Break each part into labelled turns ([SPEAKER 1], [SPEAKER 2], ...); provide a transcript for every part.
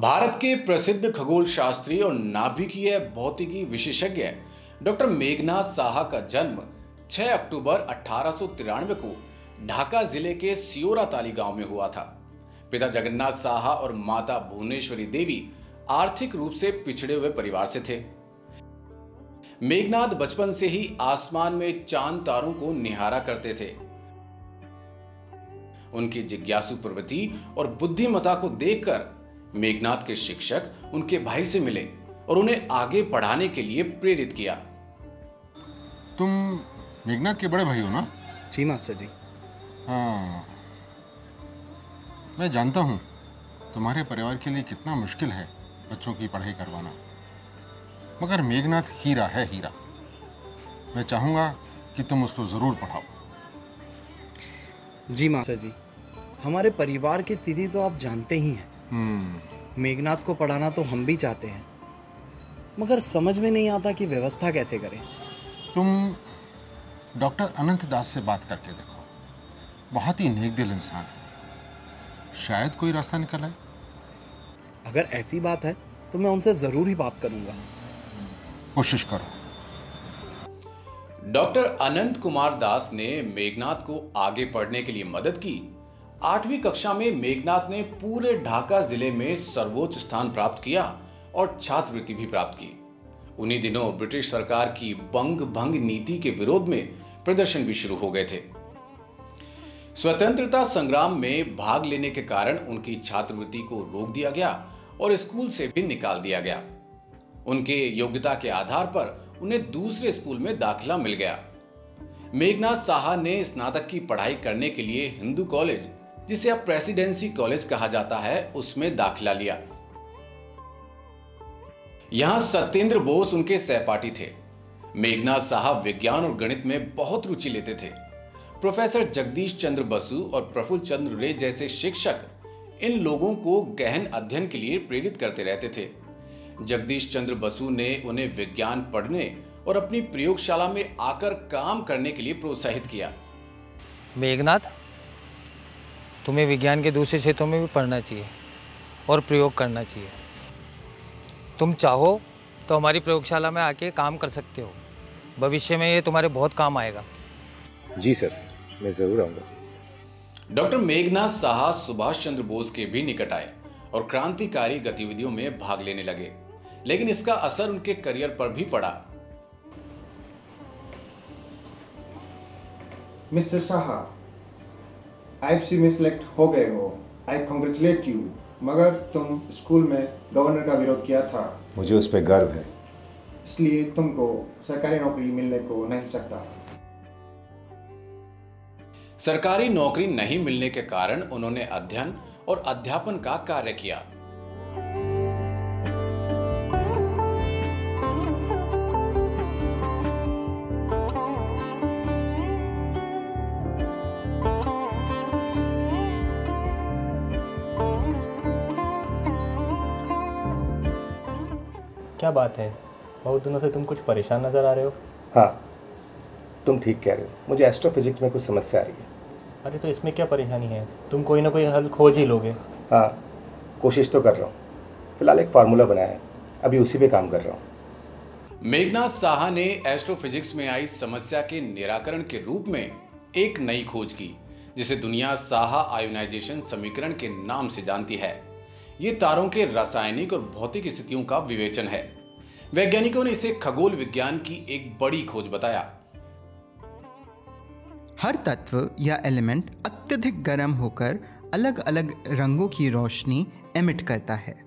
[SPEAKER 1] भारत के प्रसिद्ध खगोल शास्त्री और नाभिकीय भौतिकी विशेषज्ञ। डॉक्टर मेघनाथ साहा का जन्म 6 अक्टूबर अठारह को ढाका ज़िले के सियोरा ताली गाँव में हुआ था। पिता जगन्नाथ साहा और माता भुवनेश्वरी देवी आर्थिक रूप से पिछड़े हुए परिवार से थे। मेघनाथ बचपन से ही आसमान में चाँद तारों को निहारा करते थे। उनकी जिज्ञासु प्रवृत्ति और बुद्धिमता को देखकर मेघनाथ के शिक्षक उनके भाई से मिले और उन्हें आगे पढ़ाने के लिए प्रेरित किया।
[SPEAKER 2] तुम मेघनाथ के बड़े भाई हो ना?
[SPEAKER 3] जी मास्टर जी।
[SPEAKER 2] हाँ। मैं जानता हूँ तुम्हारे परिवार के लिए कितना मुश्किल है बच्चों की पढ़ाई करवाना। मगर मेघनाथ हीरा है हीरा। मैं चाहूँगा कि तुम उसको ज़रूर पढ़ाओ।
[SPEAKER 3] जी मास्टर जी। हमारे परिवार की स्थिति तो आप जानते ही हैं।
[SPEAKER 2] हम्म।
[SPEAKER 3] मेघनाथ को पढ़ाना तो हम भी चाहते हैं। मगर समझ में नहीं आता कि व्यवस्था कैसे करें।
[SPEAKER 2] तुम डॉक्टर अनंत दास से बात करके देखो। बहुत ही नेक दिल इंसान है। शायद कोई रास्ता निकल आए।
[SPEAKER 3] अगर ऐसी बात है तो मैं उनसे ज़रूर ही बात करूँगा।
[SPEAKER 2] कोशिश करो।
[SPEAKER 1] डॉक्टर अनंत कुमार दास ने मेघनाथ को आगे पढ़ने के लिए मदद की। आठवीं कक्षा में मेघनाथ ने पूरे ढाका ज़िले में सर्वोच्च स्थान प्राप्त किया और छात्रवृत्ति भी प्राप्त की। उन्हीं दिनों ब्रिटिश सरकार की बंग भंग नीति के विरोध में प्रदर्शन भी शुरू हो गए थे। स्वतंत्रता संग्राम में भाग लेने के कारण उनकी छात्रवृत्ति को रोक दिया गया और स्कूल से भी निकाल दिया गया। उनके योग्यता के आधार पर उन्हें दूसरे स्कूल में दाखिला मिल गया। मेघनाथ साहा ने स्नातक की पढ़ाई करने के लिए हिंदू कॉलेज जिसे अब प्रेसिडेंसी कॉलेज कहा जाता है, उसमें दाखिला लिया। यहाँ सत्येंद्र बोस उनके सहपाठी थे। मेघनाथ साहब विज्ञान और गणित में बहुत रुचि लेते थे। प्रोफेसर जगदीश चंद्र बसु और प्रफुल्ल चंद्र रे जैसे शिक्षक इन लोगों को गहन अध्ययन के लिए प्रेरित करते रहते थे। जगदीश चंद्र बसु ने उन्हें विज्ञान पढ़ने और अपनी प्रयोगशाला में आकर काम करने के लिए प्रोत्साहित किया।
[SPEAKER 4] मेघनाथ तुम्हें विज्ञान के दूसरे क्षेत्रों में भी पढ़ना चाहिए और प्रयोग करना चाहिए। तुम चाहो तो हमारी प्रयोगशाला में आके काम कर सकते हो। भविष्य में ये तुम्हारे बहुत काम आएगा।
[SPEAKER 5] जी सर मैं ज़रूर आऊँगा।
[SPEAKER 1] डॉक्टर मेघनाथ साहा सुभाष चंद्र बोस के भी निकट आए और क्रांतिकारी गतिविधियों में भाग लेने लगे लेकिन इसका असर उनके करियर पर भी पड़ा।
[SPEAKER 6] मिस्टर साहा आईएफसी में सिलेक्ट हो गए हो। आई कॉन्ग्रेचुलेट यू मगर तुम स्कूल में गवर्नर का विरोध किया था।
[SPEAKER 5] मुझे उस पर गर्व है।
[SPEAKER 6] इसलिए तुमको सरकारी नौकरी मिलने को नहीं सकता।
[SPEAKER 1] सरकारी नौकरी नहीं मिलने के कारण उन्होंने अध्ययन और अध्यापन का कार्य किया।
[SPEAKER 7] क्या बात है? बहुत दिनों से तुम कुछ परेशान नज़र आ रहे हो।
[SPEAKER 5] हाँ तुम ठीक कह रहे हो। मुझे एस्ट्रोफिजिक्स में कुछ समस्या आ रही है।
[SPEAKER 7] अरे तो इसमें क्या परेशानी है? तुम कोई ना कोई हल खोज ही लोगे।
[SPEAKER 5] हाँ कोशिश तो कर रहा हूँ। फ़िलहाल एक फार्मूला बनाया है। अभी उसी पे काम कर रहा हूँ।
[SPEAKER 1] मेघनाथ साहा ने एस्ट्रोफिजिक्स में आई समस्या के निराकरण के रूप में एक नई खोज की जिसे दुनिया साहा आयोनाइजेशन समीकरण के नाम से जानती है। ये तारों के रासायनिक और भौतिक स्थितियों का विवेचन है। वैज्ञानिकों ने इसे खगोल विज्ञान की एक बड़ी खोज बताया।
[SPEAKER 8] हर तत्व या एलिमेंट अत्यधिक गर्म होकर अलग अलग रंगों की रोशनी एमिट करता है।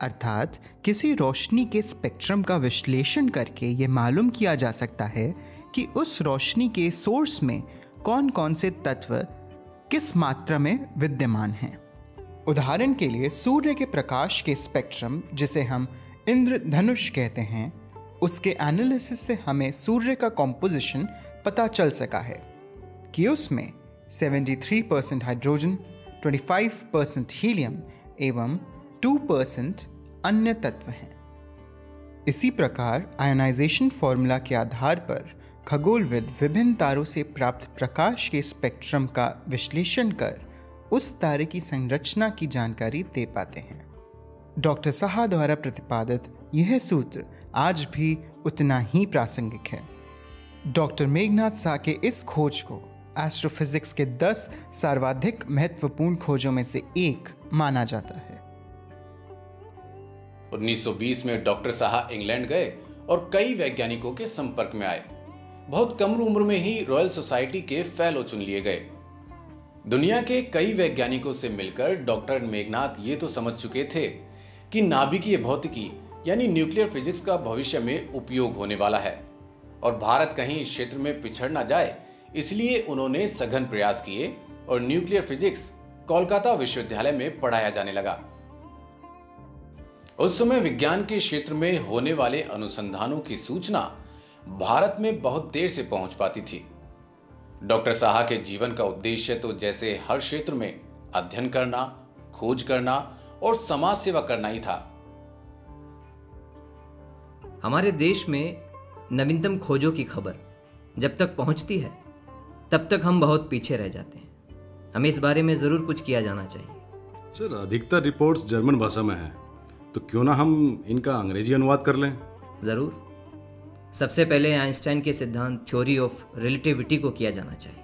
[SPEAKER 8] अर्थात किसी रोशनी के स्पेक्ट्रम का विश्लेषण करके ये मालूम किया जा सकता है कि उस रोशनी के सोर्स में कौन कौन से तत्व किस मात्रा में विद्यमान हैं। उदाहरण के लिए सूर्य के प्रकाश के स्पेक्ट्रम जिसे हम इंद्रधनुष कहते हैं, उसके एनालिसिस से हमें सूर्य का कॉम्पोजिशन पता चल सका है कि उसमें 73 परसेंट हाइड्रोजन 25 परसेंट हीलियम एवं 2 परसेंट अन्य तत्व हैं। इसी प्रकार आयोनाइजेशन फॉर्मूला के आधार पर खगोलविद विभिन्न तारों से प्राप्त प्रकाश के स्पेक्ट्रम का विश्लेषण कर उस तारे की संरचना की जानकारी दे पाते हैं। डॉक्टर साहा द्वारा प्रतिपादित यह सूत्र आज भी उतना ही प्रासंगिक है। डॉक्टर मेघनाथ शाह के इस खोज को एस्ट्रोफिजिक्स के 10 सर्वाधिक महत्वपूर्ण खोजों में से एक माना जाता है।
[SPEAKER 1] 1920 में डॉक्टर साहा इंग्लैंड गए और कई वैज्ञानिकों के संपर्क में आए। बहुत कम उम्र में ही रॉयल सोसाइटी के फेलो चुन लिए गए। दुनिया के कई वैज्ञानिकों से मिलकर डॉक्टर मेघनाथ ये तो समझ चुके थे कि नाभिकीय भौतिकी, यानी न्यूक्लियर फिजिक्स का भविष्य में उपयोग होने वाला है। और भारत कहीं इस क्षेत्र में पिछड़ ना जाए, इसलिए उन्होंने सघन प्रयास किए और न्यूक्लियर फिजिक्स कोलकाता विश्वविद्यालय में पढ़ाया जाने लगा। उस समय विज्ञान के क्षेत्र में होने वाले अनुसंधानों की सूचना भारत में बहुत देर से पहुँच पाती थी। डॉक्टर साहा के जीवन का उद्देश्य तो जैसे हर क्षेत्र में अध्ययन करना खोज करना और समाज सेवा करना ही था।
[SPEAKER 9] हमारे देश में नवीनतम खोजों की खबर जब तक पहुँचती है तब तक हम बहुत पीछे रह जाते हैं। हमें इस बारे में ज़रूर कुछ किया जाना चाहिए।
[SPEAKER 10] सर अधिकतर रिपोर्ट्स जर्मन भाषा में हैं तो क्यों ना हम इनका अंग्रेज़ी अनुवाद कर लें?
[SPEAKER 9] ज़रूर। सबसे पहले आइंस्टाइन के सिद्धांत थ्योरी ऑफ़ रिलेटिविटी को किया जाना चाहिए।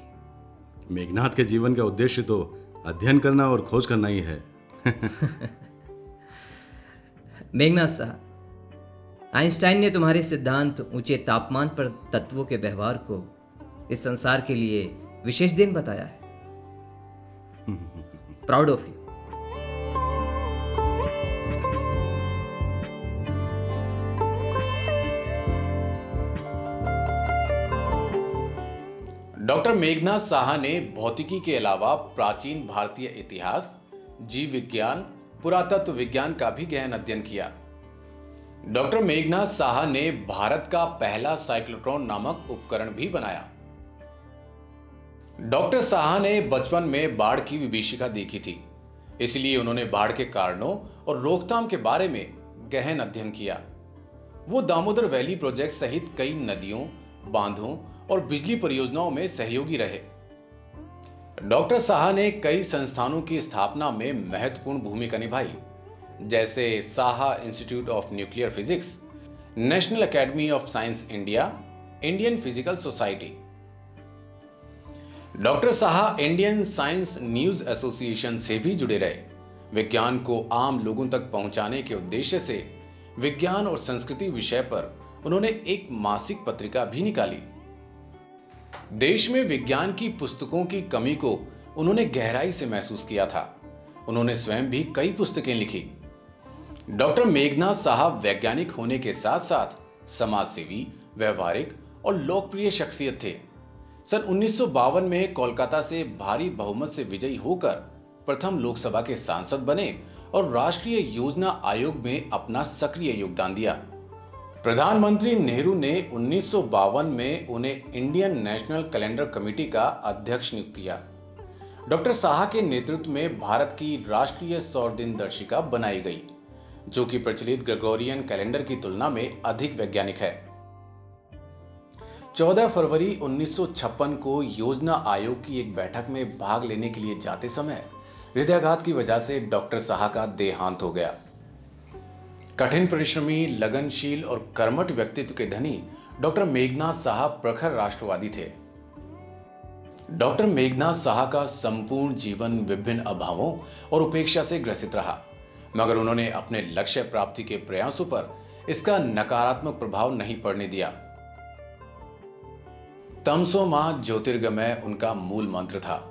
[SPEAKER 10] मेघनाथ के जीवन का उद्देश्य तो अध्ययन करना और खोज करना ही है।
[SPEAKER 9] मेघनाथ साहब आइंस्टाइन ने तुम्हारे सिद्धांत ऊँचे तापमान पर तत्वों के व्यवहार को इस संसार के लिए विशेष दिन बताया है। Proud of you
[SPEAKER 1] doctor Meghnad Saha ने भौतिकी के अलावा प्राचीन भारतीय इतिहास, जीव विज्ञान, पुरातत्व विज्ञान का भी गहन अध्ययन किया। डॉक्टर मेघनाथ साहा ने भारत का पहला साइक्लोट्रॉन नामक उपकरण भी बनाया। डॉक्टर साहा ने बचपन में बाढ़ की विभीषिका देखी थी, इसलिए उन्होंने बाढ़ के कारणों और रोकथाम के बारे में गहन अध्ययन किया। वो दामोदर वैली प्रोजेक्ट सहित कई नदियों, बांधों और बिजली परियोजनाओं में सहयोगी रहे। डॉक्टर साहा ने कई संस्थानों की स्थापना में महत्वपूर्ण भूमिका निभाई, जैसे Saha institute of nuclear physics, national academy of science India, Indian physical society. Doctor Saha Indian science news association से भी जुड़े रहे। विज्ञान को आम लोगों तक पहुँचाने के उद्देश्य से विज्ञान और संस्कृति विषय पर उन्होंने एक मासिक पत्रिका भी निकाली। देश में विज्ञान की पुस्तकों की कमी को उन्होंने गहराई से महसूस किया था। उन्होंने स्वयं भी कई पुस्तकें लिखी। डॉक्टर मेघनाथ साहब वैज्ञानिक होने के साथ साथ समाज सेवी व्यवहारिक और लोकप्रिय शख्सियत थे। सन उन्नीस सौ बावन में कोलकाता से भारी बहुमत से विजयी होकर प्रथम लोकसभा के सांसद बने और राष्ट्रीय योजना आयोग में अपना सक्रिय योगदान दिया। प्रधानमंत्री नेहरू ने उन्नीस सौ बावन में उन्हें इंडियन नेशनल कैलेंडर कमेटी का अध्यक्ष नियुक्त किया। डॉक्टर साहा के नेतृत्व में भारत की राष्ट्रीय सौर दिन दर्शिका बनाई गई, जो कि प्रचलित ग्रेगोरियन कैलेंडर की तुलना में अधिक वैज्ञानिक है। 14 फरवरी 1956 को योजना आयोग की एक बैठक में भाग लेने के लिए जाते समय हृदयाघात की वजह से डॉक्टर साहा का देहांत हो गया। कठिन परिश्रमी, लगनशील और कर्मठ व्यक्तित्व के धनी डॉक्टर मेघनाथ साहा प्रखर राष्ट्रवादी थे। डॉक्टर मेघनाथ साहा का संपूर्ण जीवन विभिन्न अभावों और उपेक्षा से ग्रसित रहा, मगर उन्होंने अपने लक्ष्य प्राप्ति के प्रयासों पर इसका नकारात्मक प्रभाव नहीं पड़ने दिया। तमसो माँ ज्योतिर्गमय उनका मूल मंत्र था।